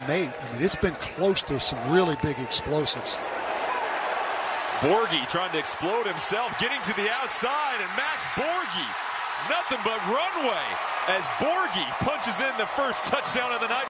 Mate, I mean, it's been close to some really big explosives. Borghi trying to explode himself, getting to the outside, and Max Borghi, nothing but runway as Borghi punches in the first touchdown of the night.